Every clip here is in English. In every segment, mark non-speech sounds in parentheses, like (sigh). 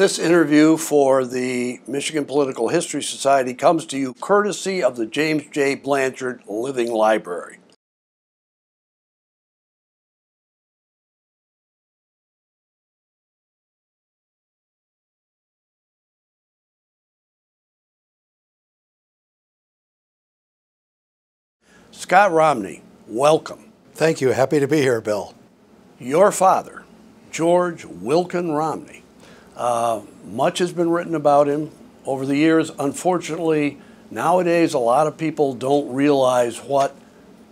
This interview for the Michigan Political History Society comes to you courtesy of the James J. Blanchard Living Library. Scott Romney, welcome. Thank you. Happy to be here, Bill. Your father, George Wilkin Romney, uh, much has been written about him over the years. Unfortunately, nowadays a lot of people don't realize what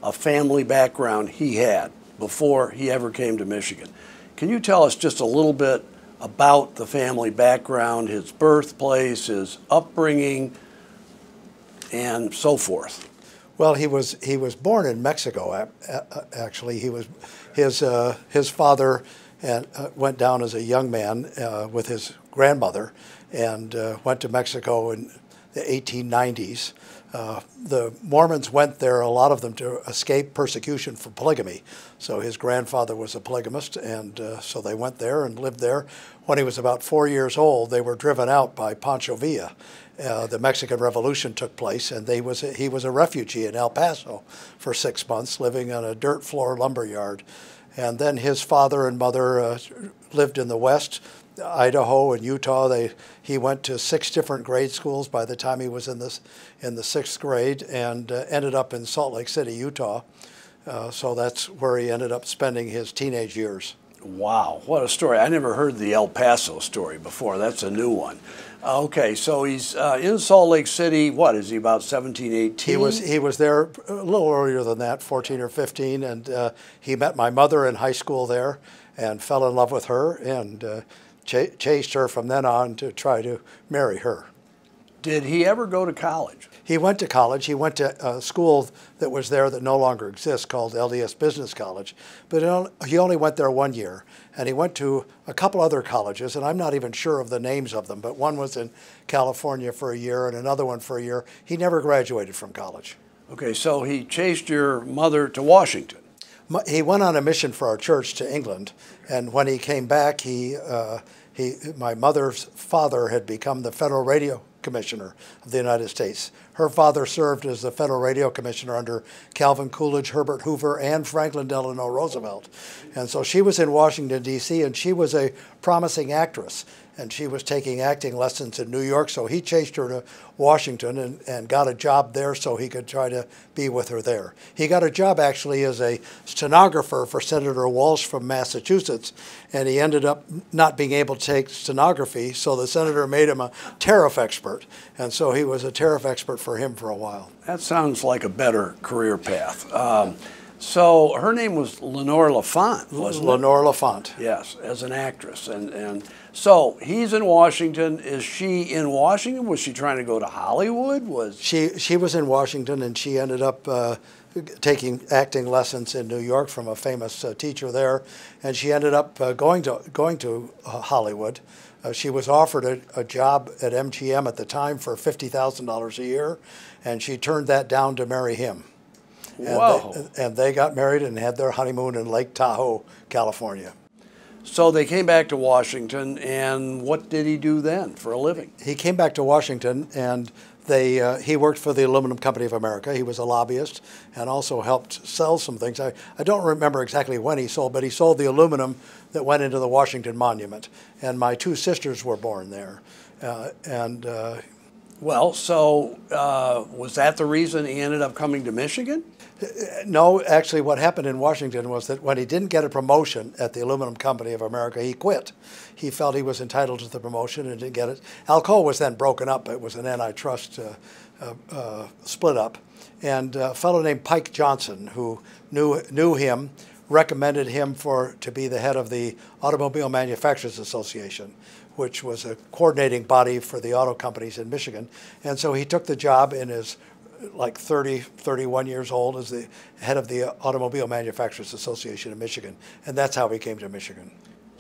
a family background he had before he ever came to Michigan. Can you tell us just a little bit about the family background, his birthplace, his upbringing, and so forth? Well, he was he was born in Mexico. Actually, he was his uh, his father and uh, went down as a young man uh, with his grandmother and uh, went to Mexico in the 1890s. Uh, the Mormons went there, a lot of them, to escape persecution for polygamy. So his grandfather was a polygamist, and uh, so they went there and lived there. When he was about four years old, they were driven out by Pancho Villa. Uh, the Mexican Revolution took place, and they was he was a refugee in El Paso for six months, living on a dirt floor lumber yard. And then his father and mother uh, lived in the West, Idaho and Utah. They he went to six different grade schools by the time he was in this in the sixth grade, and uh, ended up in Salt Lake City, Utah. Uh, so that's where he ended up spending his teenage years. Wow, what a story! I never heard the El Paso story before. That's a new one. Okay, so he's uh, in Salt Lake City. What is he about 17, 18? He was he was there a little earlier than that, 14 or 15, and uh, he met my mother in high school there, and fell in love with her, and uh, ch- chased her from then on to try to marry her. Did he ever go to college? He went to college. He went to a school that was there that no longer exists called LDS Business College. But he only went there one year. And he went to a couple other colleges, and I'm not even sure of the names of them, but one was in California for a year and another one for a year. He never graduated from college. Okay, so he chased your mother to Washington. He went on a mission for our church to England, and when he came back, he, uh, he, my mother's father had become the federal radio commissioner of the United States. Her father served as the federal radio commissioner under Calvin Coolidge, Herbert Hoover, and Franklin Delano Roosevelt. And so she was in Washington, D.C., and she was a promising actress and she was taking acting lessons in New York. So he chased her to Washington and, and got a job there so he could try to be with her there. He got a job actually as a stenographer for Senator Walsh from Massachusetts, and he ended up not being able to take stenography, so the senator made him a tariff expert. And so he was a tariff expert for him for a while. That sounds like a better career path. Um, so her name was Lenore LaFount, wasn't Lenore it? LaFount. Yes, as an actress. And, and so he's in Washington. Is she in Washington? Was she trying to go to Hollywood? Was she? She was in Washington, and she ended up uh, taking acting lessons in New York from a famous uh, teacher there, and she ended up uh, going to going to uh, Hollywood. Uh, she was offered a, a, job at MGM at the time for fifty thousand dollars a year, and she turned that down to marry him. And Whoa. They, and they got married and had their honeymoon in Lake Tahoe, California. So they came back to Washington, and what did he do then for a living? He came back to Washington, and they uh, he worked for the Aluminum Company of America. He was a lobbyist and also helped sell some things. I, I don't remember exactly when he sold, but he sold the aluminum that went into the Washington Monument. And my two sisters were born there. Uh, and uh, well, so uh, was that the reason he ended up coming to Michigan? No, actually, what happened in Washington was that when he didn't get a promotion at the Aluminum Company of America, he quit. He felt he was entitled to the promotion and didn't get it. Alcoa was then broken up. It was an antitrust uh, uh, uh, split up. And a fellow named Pyke Johnson, who knew, knew him, recommended him for to be the head of the Automobile Manufacturers Association, which was a coordinating body for the auto companies in Michigan. And so he took the job in his like 30, 31 years old as the head of the Automobile Manufacturers Association in Michigan. And that's how he came to Michigan.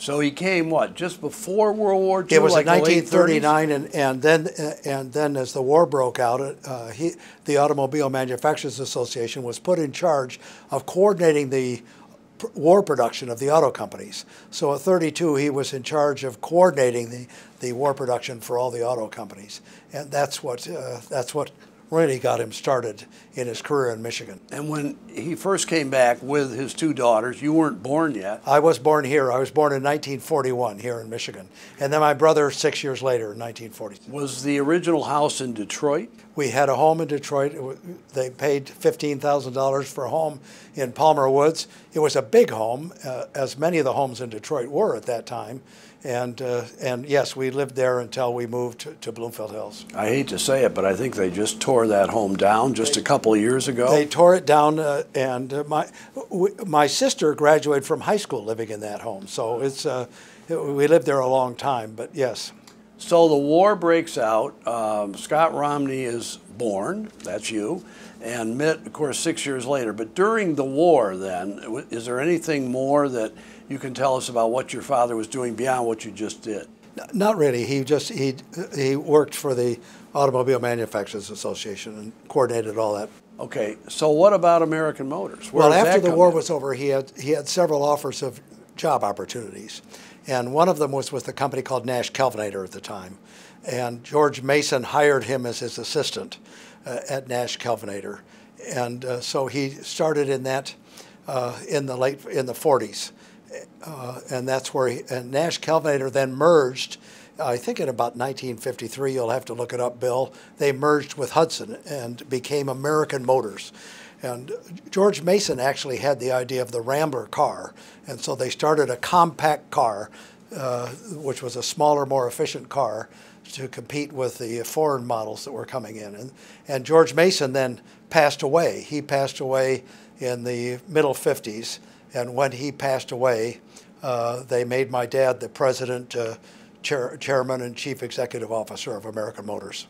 So he came what just before World War II? It was like 1939, and, and then and then as the war broke out, uh, he, the Automobile Manufacturers Association was put in charge of coordinating the war production of the auto companies. So at 32, he was in charge of coordinating the, the war production for all the auto companies, and that's what uh, that's what really got him started in his career in Michigan. And when he first came back with his two daughters, you weren't born yet. I was born here. I was born in 1941 here in Michigan. And then my brother six years later in 1940. Was the original house in Detroit? We had a home in Detroit. They paid $15,000 for a home in Palmer Woods. It was a big home, uh, as many of the homes in Detroit were at that time. And, uh, and yes, we lived there until we moved to, to, Bloomfield Hills. I hate to say it, but I think they just tore that home down just they, a couple of years ago. They tore it down, uh, and uh, my, my sister graduated from high school living in that home. So it's, uh, we lived there a long time, but yes. So the war breaks out. Um, Scott Romney is born, that's you, and Mitt, of course, six years later. But during the war, then, is there anything more that you can tell us about what your father was doing beyond what you just did? Not really. He just he he worked for the Automobile Manufacturers Association and coordinated all that. Okay, so what about American Motors? Where well, after the war in? was over, he had he had several offers of job opportunities, and one of them was with a company called Nash Kelvinator at the time, and George Mason hired him as his assistant uh, at Nash Kelvinator, and uh, so he started in that uh, in the late in the 40s uh, and that's where he, and Nash Kelvinator then merged. I think in about 1953, you'll have to look it up, Bill. They merged with Hudson and became American Motors. And George Mason actually had the idea of the Rambler car, and so they started a compact car, uh, which was a smaller, more efficient car, to compete with the foreign models that were coming in. And, and George Mason then passed away. He passed away in the middle 50s and when he passed away, uh, they made my dad the president, uh, chair, chairman, and chief executive officer of American Motors.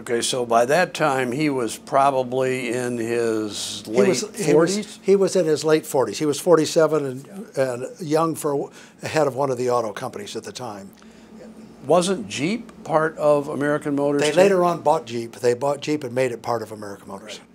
Okay, so by that time he was probably in his late he was, 40s? He was, he was, in his late 40s. He was 47 and, and young for head of one of the auto companies at the time. Wasn't Jeep part of American Motors? They too? later on bought Jeep. They bought Jeep and made it part of American Motors. Right.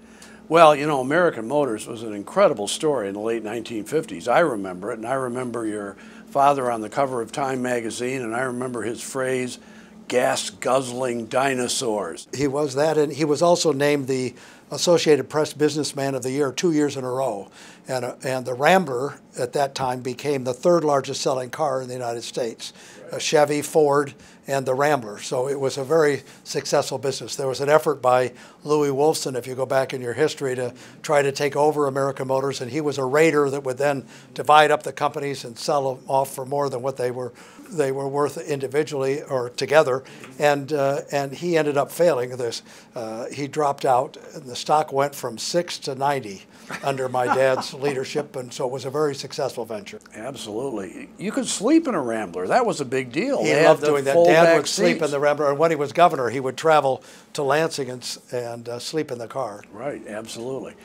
Well, you know, American Motors was an incredible story in the late 1950s. I remember it, and I remember your father on the cover of Time magazine, and I remember his phrase, gas guzzling dinosaurs. He was that, and he was also named the Associated Press Businessman of the Year two years in a row. And, uh, and the Rambler at that time became the third largest selling car in the United States. A Chevy, Ford, and the Rambler. So it was a very successful business. There was an effort by Louis Wolfson, if you go back in your history, to try to take over American Motors, and he was a raider that would then divide up the companies and sell them off for more than what they were they were worth individually or together, and uh, and he ended up failing this. Uh, he dropped out, and the stock went from six to ninety under my dad's (laughs) leadership, and so it was a very successful venture. Absolutely. You could sleep in a Rambler. That was a big deal. He they loved doing that. Dad would seats. sleep in the Rambler, and when he was governor, he would travel to Lansing and, and uh, sleep in the car. Right, absolutely.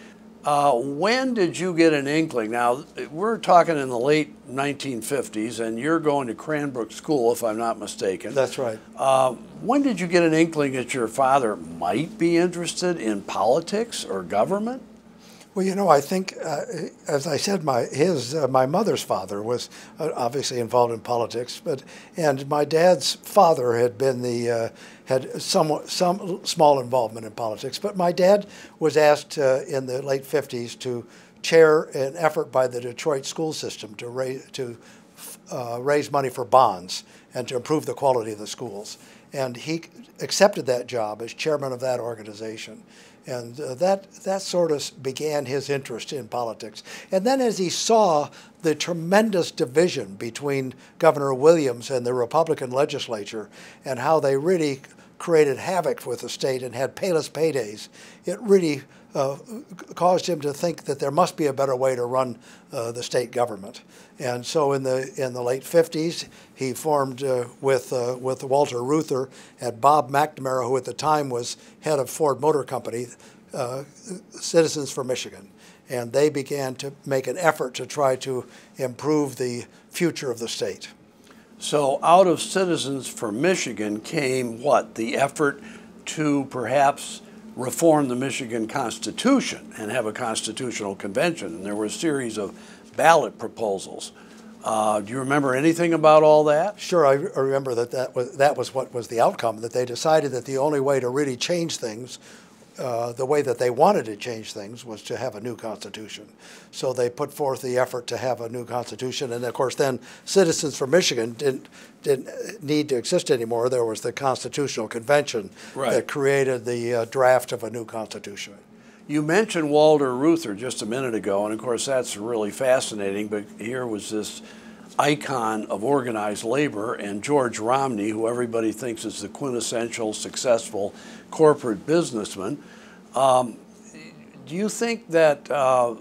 Uh, when did you get an inkling? Now, we're talking in the late 1950s, and you're going to Cranbrook School, if I'm not mistaken. That's right. Uh, when did you get an inkling that your father might be interested in politics or government? Well, you know, I think, uh, as I said, my his uh, my mother's father was uh, obviously involved in politics, but and my dad's father had been the uh, had some some small involvement in politics. But my dad was asked uh, in the late '50s to chair an effort by the Detroit school system to raise to uh, raise money for bonds and to improve the quality of the schools, and he accepted that job as chairman of that organization. And uh, that, that sort of began his interest in politics. And then as he saw the tremendous division between Governor Williams and the Republican legislature and how they really created havoc with the state and had payless paydays, it really uh, caused him to think that there must be a better way to run uh, the state government. And so in the in the late 50s, he formed uh, with uh, with Walter Reuther and Bob McNamara, who at the time was head of Ford Motor Company, uh, Citizens for Michigan. And they began to make an effort to try to improve the future of the state. So out of Citizens for Michigan came what? The effort to perhaps reform the Michigan Constitution and have a constitutional convention. And there were a series of ballot proposals. Uh, do you remember anything about all that? Sure, I, remember that that was, that was what was the outcome, that they decided that the only way to really change things, uh, the way that they wanted to change things, was to have a new constitution. So they put forth the effort to have a new constitution, and of course, then Citizens for Michigan didn't didn't need to exist anymore. There was the Constitutional Convention Right. that created the uh, draft of a new constitution. You mentioned Walter Reuther just a minute ago, and of course that's really fascinating. But here was this icon of organized labor, and George Romney, who everybody thinks is the quintessential successful corporate businessman. Um, do you think that uh,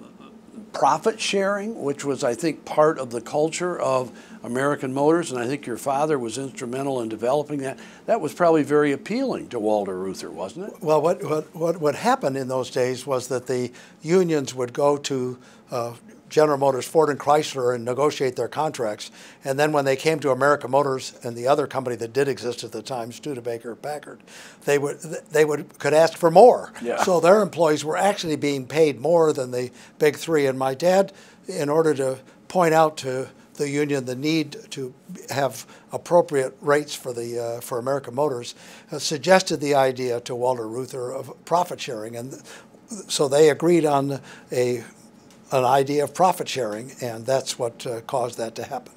profit sharing, which was, I think, part of the culture of American Motors, and I think your father was instrumental in developing that, that was probably very appealing to Walter Reuther, wasn't it? Well, what, what, what, what happened in those days was that the unions would go to uh, General Motors, Ford, and Chrysler and negotiate their contracts. And then when they came to American Motors and the other company that did exist at the time, Studebaker Packard, they would they would could ask for more. Yeah. So their employees were actually being paid more than the big three. And my dad, in order to point out to the union the need to have appropriate rates for the uh, for American Motors, uh, suggested the idea to Walter Reuther of profit sharing, and so they agreed on a an idea of profit sharing, and that's what uh, caused that to happen.